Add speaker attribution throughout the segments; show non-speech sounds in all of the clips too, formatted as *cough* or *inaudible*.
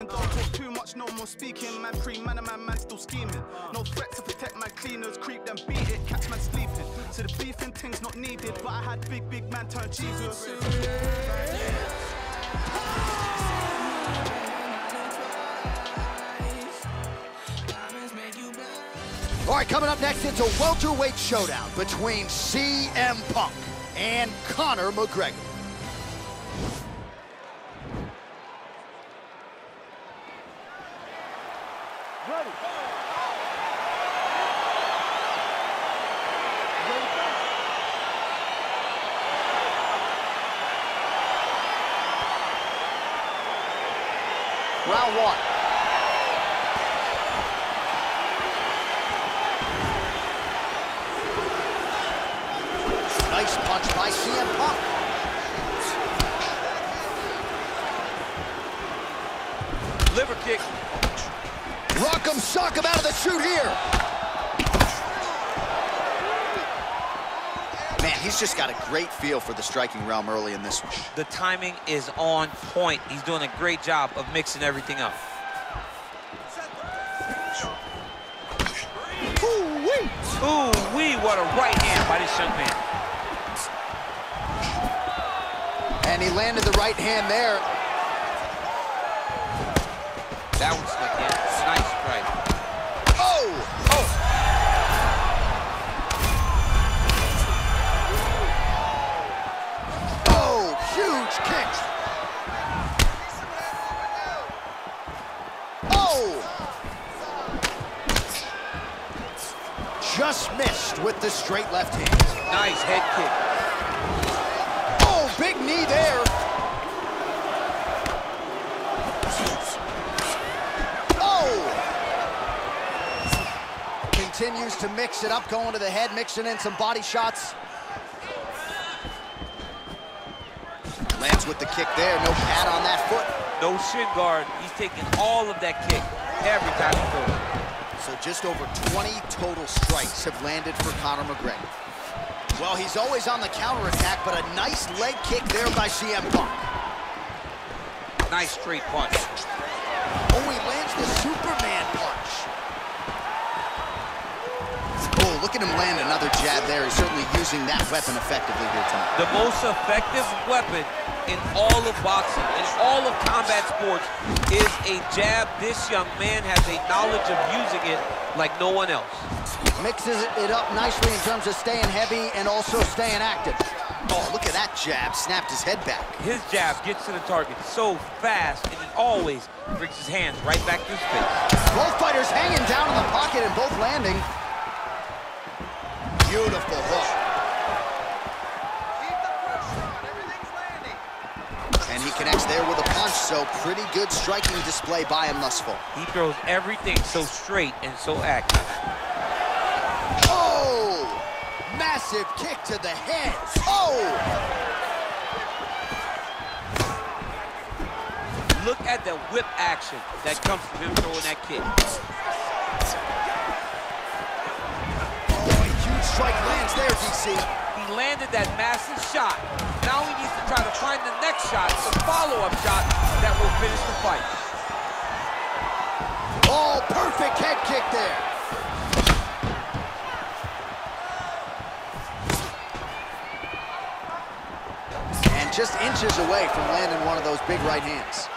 Speaker 1: Don't talk too much, no more speaking. Man, pre man, a man, man still scheming. No threat to protect my cleaners. Creep them, beat it, catch man sleeping. So the beefing thing's not needed, but I had big, big man turn Jesus.
Speaker 2: All right, coming up next, it's a welterweight showdown between CM Punk and Conor McGregor. Nice punch by CM Punk.
Speaker 3: Liver kick.
Speaker 2: Rock'em sock him out of the chute here. He's just got a great feel for the striking realm early in this one.
Speaker 3: The timing is on point. He's doing a great job of mixing everything up.
Speaker 2: Ooh-wee.
Speaker 3: Ooh, wee, what a right hand by this young man.
Speaker 2: And he landed the right hand there.
Speaker 3: That was
Speaker 2: Just missed with the straight left hand.
Speaker 3: nice head kick.
Speaker 2: Oh, big knee there. Oh! Continues to mix it up, going to the head, mixing in some body shots. Lands with the kick there, no pad on that foot.
Speaker 3: No shin guard. He's taking all of that kick every time he throws.
Speaker 2: So just over 20 total strikes have landed for Conor McGregor. Well, he's always on the counterattack, but a nice leg kick there by CM Punk.
Speaker 3: Nice straight punch.
Speaker 2: Oh, he lands the Superman punch. Oh, look at him land another jab there. He's certainly using that weapon effectively here tonight.
Speaker 3: The most effective weapon in all of boxing, in all of combat sports, is a jab. This young man has a knowledge of using it like no one else.
Speaker 2: Mixes it up nicely in terms of staying heavy and also staying active. Oh, look at that jab. Snapped his head back.
Speaker 3: His jab gets to the target so fast, and it always brings his hands right back to his face.
Speaker 2: Both fighters hanging down in the pocket and both landing. Beautiful hook. Connects there with a punch, so pretty good striking display by him thus far.
Speaker 3: He throws everything so straight and so active.
Speaker 2: Oh! Massive kick to the head. Oh!
Speaker 3: Look at the whip action that comes from him throwing that kick.
Speaker 2: Oh, a huge strike lands there, DC.
Speaker 3: Landed that massive shot. Now he needs to try to find the next shot, the follow-up shot that will finish the fight.
Speaker 2: Oh, perfect head kick there. And just inches away from landing one of those big right hands.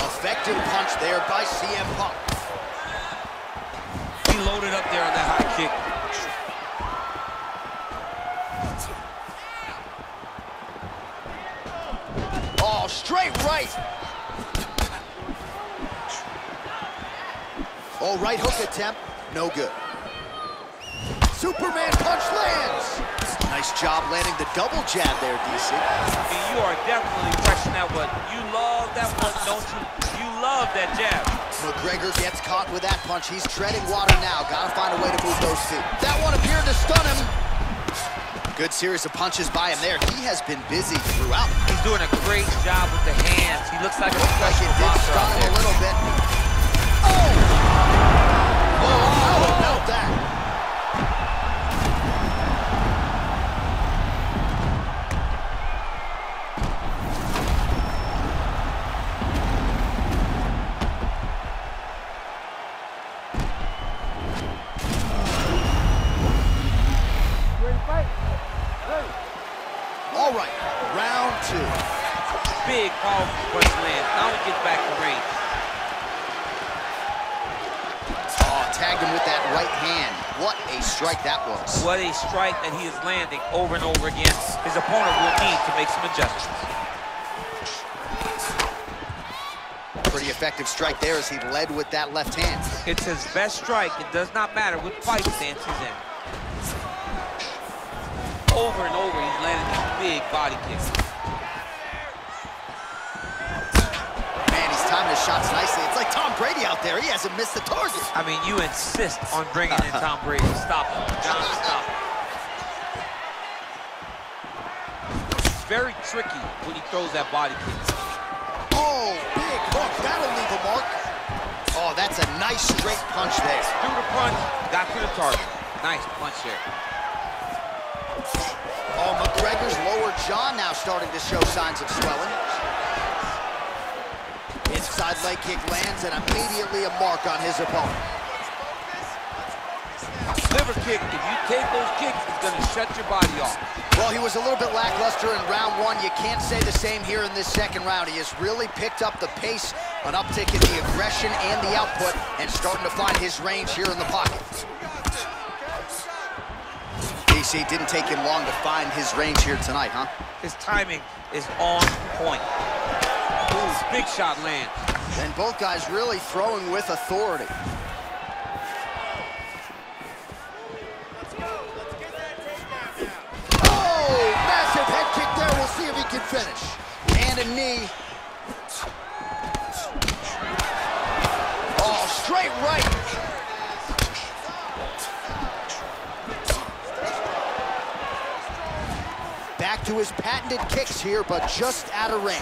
Speaker 2: Effective punch there by CM Punk.
Speaker 3: He loaded up there on that high kick.
Speaker 2: Oh, straight right. Oh, right hook attempt. No good. Superman punch lands. Nice job landing the double jab there, DC.
Speaker 3: I mean, you are definitely pressing that one. You love that one, don't you? You love that jab.
Speaker 2: McGregor gets caught with that punch. He's treading water now. Gotta find a way to move those feet. That one appeared to stun him. Good series of punches by him there. He has been busy throughout.
Speaker 3: He's doing a great job with the hands. He looks like a
Speaker 2: Looked like it did stun him a little bit. Oh, Oh, tagged him with that right hand. What a strike that was.
Speaker 3: What a strike that he is landing over and over again. His opponent will need to make some adjustments.
Speaker 2: Pretty effective strike there as he led with that left hand.
Speaker 3: It's his best strike. It does not matter what fight stance he's in. Over and over, he's landing these big body kicks.
Speaker 2: Man, he's timing his shots nicely. It's like Tom Brady out there. He hasn't missed the target.
Speaker 3: I mean, you insist on bringing in Tom Brady. Stop him. John, stop him. It's very tricky when he throws that body kick.
Speaker 2: Oh, big hook. That'll leave a mark. Oh, that's a nice straight punch there.
Speaker 3: Through the punch, got to the target. Nice punch there.
Speaker 2: Oh, McGregor's lower jaw now starting to show signs of swelling. Inside leg kick lands and immediately a mark on his opponent.
Speaker 3: Liver kick, if you take those kicks, it's going to shut your body off.
Speaker 2: Well, he was a little bit lackluster in round one. You can't say the same here in this second round. He has really picked up the pace, an uptick in the aggression and the output, and starting to find his range here in the pocket. DC didn't take him long to find his range here tonight, huh?
Speaker 3: His timing is on point. Ooh, big shot lands.
Speaker 2: And both guys really throwing with authority. Oh, massive head kick there. We'll see if he can finish. And a knee. Oh, straight right. Back to his patented kicks here, but just out of range.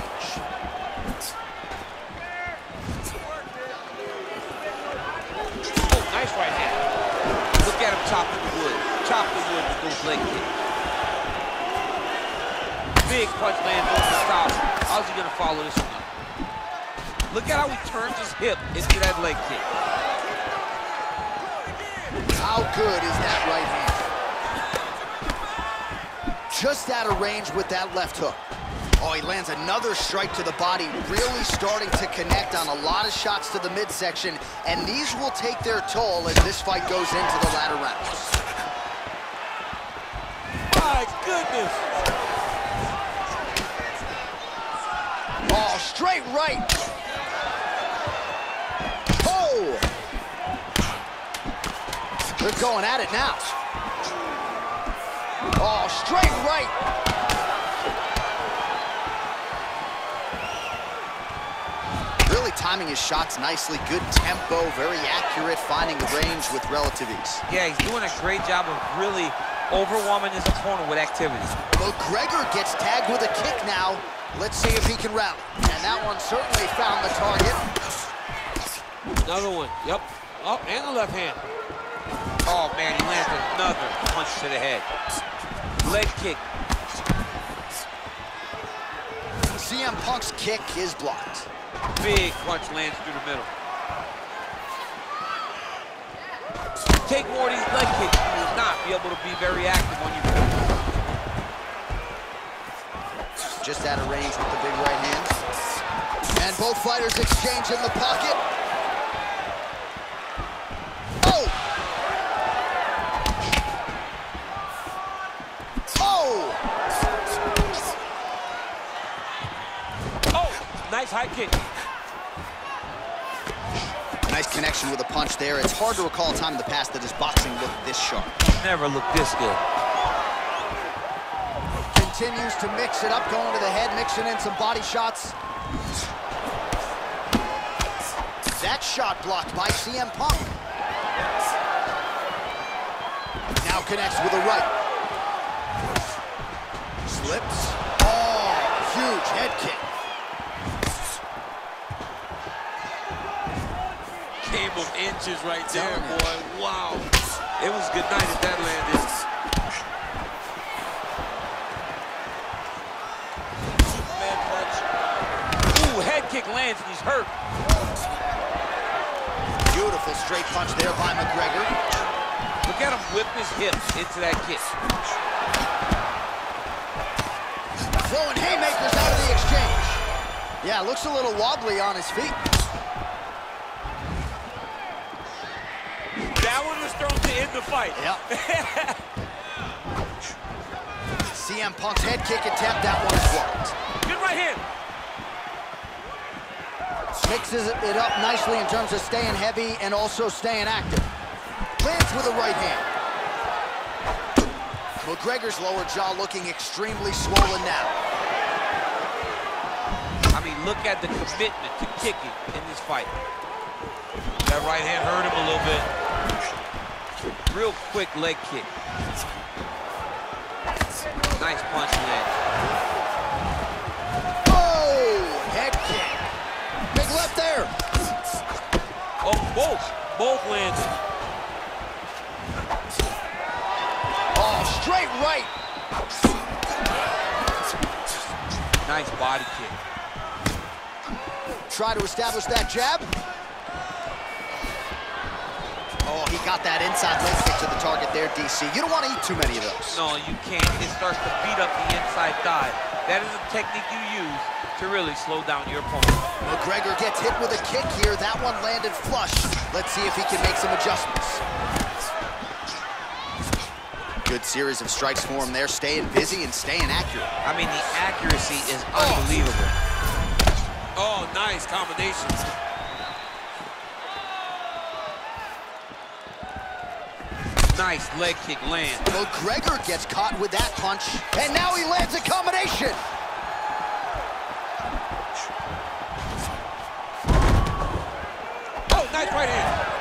Speaker 3: Oh, nice right hand. Look at him chopping the wood. Chop the those leg kicks. Big punch lands the top. How's he gonna follow this one up? Look at how he turns his hip into that leg kick.
Speaker 2: How good is that right hand? Just out of range with that left hook. Oh, he lands another strike to the body, really starting to connect on a lot of shots to the midsection, and these will take their toll as this fight goes into the latter rounds.
Speaker 3: My goodness.
Speaker 2: Oh, straight right. Oh! They're going at it now. Oh, straight right. Really timing his shots nicely. Good tempo, very accurate, finding the range with relative ease.
Speaker 3: Yeah, he's doing a great job of really overwhelming his opponent with activity.
Speaker 2: McGregor gets tagged with a kick now. Let's see if he can rally. And that one certainly found the target.
Speaker 3: Another one. Yep. Up and the left hand. Oh man, he lands another punch to the head. Leg kick.
Speaker 2: CM Punk's kick is blocked.
Speaker 3: Big punch lands through the middle. Take more of these leg kicks. You be able to be very active your feet.
Speaker 2: Just out of range with the big right hand. And both fighters exchange in the pocket. Oh! Oh!
Speaker 3: Oh, nice high kick.
Speaker 2: Nice connection with a punch there. It's hard to recall a time in the past that his boxing looked this sharp.
Speaker 3: Never looked this good.
Speaker 2: Continues to mix it up, going to the head, mixing in some body shots. That shot blocked by CM Punk. Now connects with a right. Slips. Oh, huge head kick.
Speaker 3: Of inches right there,
Speaker 2: Telling
Speaker 3: boy. Wow. It was good night if that landed. Superman punch. Ooh, head kick lands and he's hurt.
Speaker 2: Beautiful straight punch there by McGregor.
Speaker 3: Look at him whip his hips into that kick.
Speaker 2: Throwing haymakers out of the exchange. Yeah, looks a little wobbly on his feet.
Speaker 3: That one was thrown to end the fight.
Speaker 2: Yep. *laughs* CM Punk's head kick attempt, that one is blocked.
Speaker 3: Good right hand.
Speaker 2: Mixes it up nicely in terms of staying heavy and also staying active. Lands with a right hand. McGregor's lower jaw looking extremely swollen now.
Speaker 3: I mean, look at the commitment to kicking in this fight.
Speaker 4: That right hand hurt him a little bit.
Speaker 3: Real quick leg kick. Nice punch land.
Speaker 2: Oh, head kick. Big left there.
Speaker 3: Oh, both. Both lands.
Speaker 2: Oh, straight right.
Speaker 3: Nice body kick.
Speaker 2: Try to establish that jab. Oh, he got that inside leg kick to the target there, DC. You don't want to eat too many of those.
Speaker 3: No, you can't. It starts to beat up the inside thigh. That is a technique you use to really slow down your opponent.
Speaker 2: McGregor gets hit with a kick here. That one landed flush. Let's see if he can make some adjustments. Good series of strikes for him there, staying busy and staying accurate.
Speaker 3: I mean, the accuracy is unbelievable.
Speaker 4: Oh, oh nice combination.
Speaker 3: Nice leg kick land.
Speaker 2: McGregor gets caught with that punch, and now he lands a combination.
Speaker 3: Oh, nice right hand.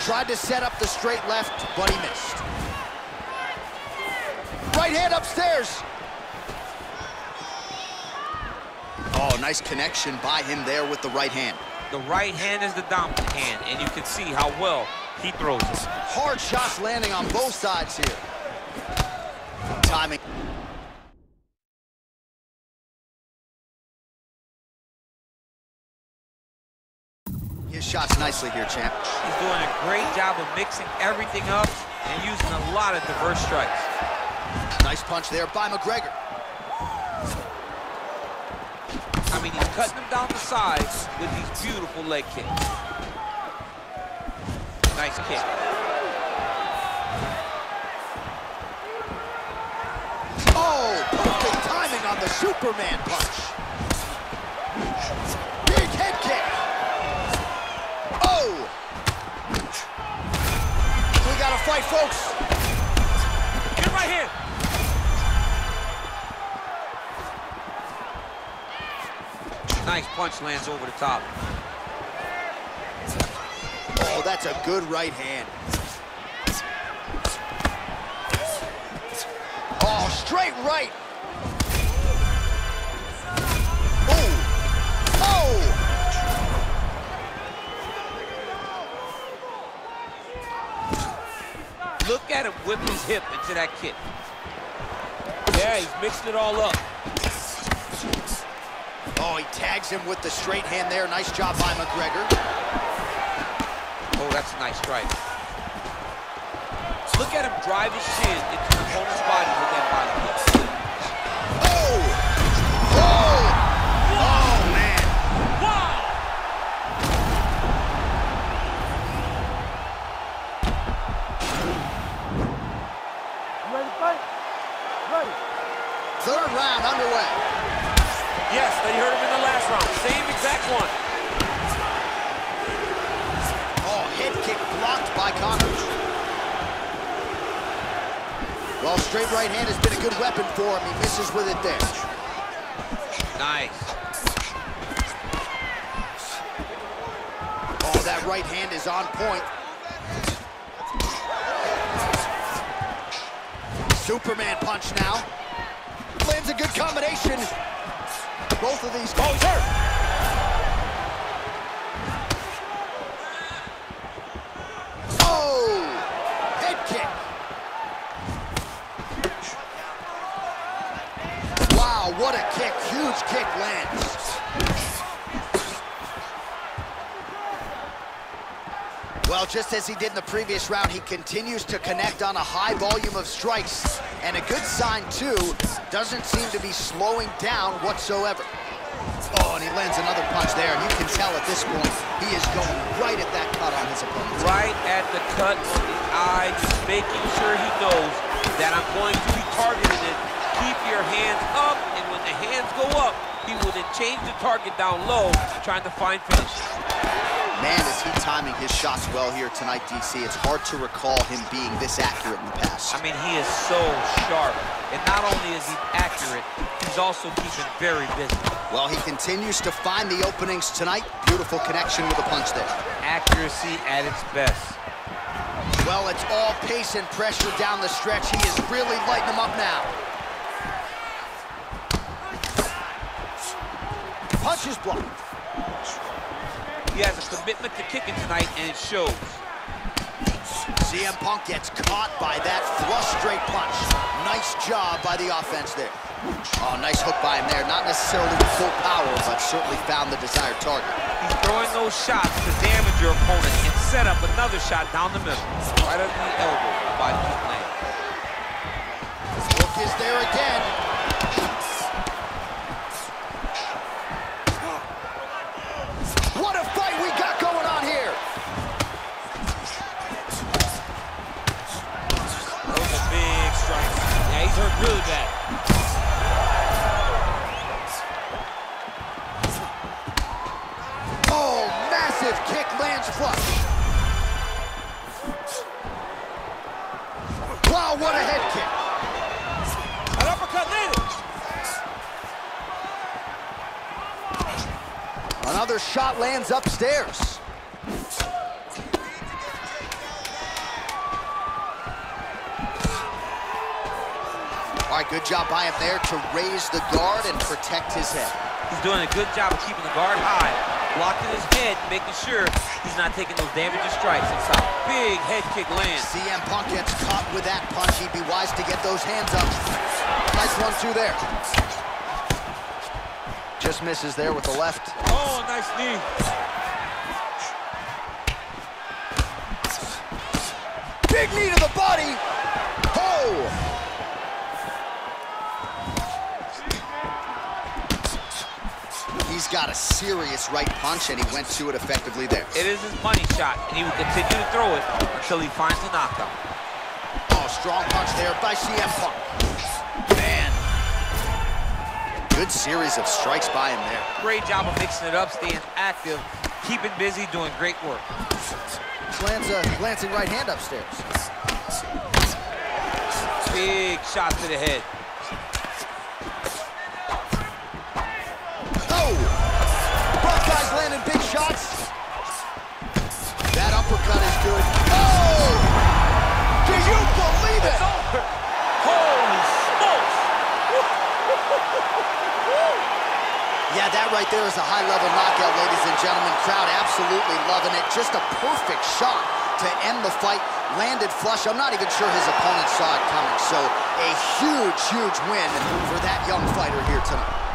Speaker 2: Tried to set up the straight left, but he missed. Right hand upstairs. Oh, nice connection by him there with the right hand.
Speaker 3: The right hand is the dominant hand, and you can see how well he throws it.
Speaker 2: Hard shots landing on both sides here. Timing. His shots nicely here, champ.
Speaker 3: He's doing a great job of mixing everything up and using a lot of diverse strikes.
Speaker 2: Nice punch there by McGregor.
Speaker 3: Mean, he's cutting them down the sides with these beautiful leg kicks. Nice kick.
Speaker 2: Oh, perfect timing on the Superman punch. Big head kick. Oh. We got to fight, folks.
Speaker 3: Nice punch lands over the top.
Speaker 2: Oh, that's a good right hand. Oh, straight right. Oh. Oh.
Speaker 3: Look at him whip his hip into that kick. Yeah, he's mixing it all up.
Speaker 2: Oh, he tags him with the straight hand there. Nice job by McGregor.
Speaker 3: Oh, that's a nice strike. Look at him drive his shin into the opponent's body with that body kick.
Speaker 2: Oh! Oh! Oh, man.
Speaker 3: Wow!
Speaker 2: Third round underway.
Speaker 4: Yes, they hurt him in the last round. Same exact one.
Speaker 2: Oh, head kick blocked by Conor's. Well, straight right hand has been a good weapon for him. He misses with it there.
Speaker 3: Nice.
Speaker 2: Oh, that right hand is on point. Superman punch now. Lands a good combination. Both of these.
Speaker 4: Oh, hurt.
Speaker 2: Head kick. Wow, what a kick. Huge kick lands. Well, just as he did in the previous round, he continues to connect on a high volume of strikes. And a good sign, too, doesn't seem to be slowing down whatsoever. Lands another punch there. You can tell at this point, he is going right at that cut on his opponent.
Speaker 3: Right at the cut on the eye, just making sure he knows that I'm going to be targeting it. Keep your hands up, and when the hands go up, he will then change the target down low, trying to find finish.
Speaker 2: Man, is he timing his shots well here tonight, DC. It's hard to recall him being this accurate in the past.
Speaker 3: I mean, he is so sharp. And not only is he accurate, he's also keeping very busy.
Speaker 2: Well, he continues to find the openings tonight. Beautiful connection with a punch there.
Speaker 3: Accuracy at its best.
Speaker 2: Well, it's all pace and pressure down the stretch. He is really lighting them up now. Punch is blocked.
Speaker 3: He has a commitment to kicking tonight, and it shows.
Speaker 2: CM Punk gets caught by that flush straight punch. Nice job by the offense there. Oh, nice hook by him there. Not necessarily with full power, but certainly found the desired target.
Speaker 3: He's throwing those shots to damage your opponent and set up another shot down the middle. Right under the elbow by Pete Lane.
Speaker 2: Hook is there again. All right, good job by him there to raise the guard and protect his head.
Speaker 3: He's doing a good job of keeping the guard high, blocking his head, making sure he's not taking those damaging strikes. It's a big head kick lands.
Speaker 2: CM Punk gets caught with that punch. He'd be wise to get those hands up. Nice one, two there. Just misses there with the left.
Speaker 4: Oh, nice knee.
Speaker 2: Big knee to the body. Oh! He's got a serious right punch, and he went to it effectively there.
Speaker 3: It is his money shot, and he will continue to throw it until he finds a knockout.
Speaker 2: Oh, strong punch there by CM Punk. Man. Good series of strikes by him there.
Speaker 3: Great job of mixing it up, staying active, keeping busy, doing great work.
Speaker 2: Lands a glancing right hand upstairs.
Speaker 3: Big shot to the head.
Speaker 4: Holy smokes.
Speaker 2: Yeah, that right there is a high-level knockout, ladies and gentlemen. Crowd absolutely loving it. Just a perfect shot to end the fight. Landed flush. I'm not even sure his opponent saw it coming. So a huge, huge win for that young fighter here tonight.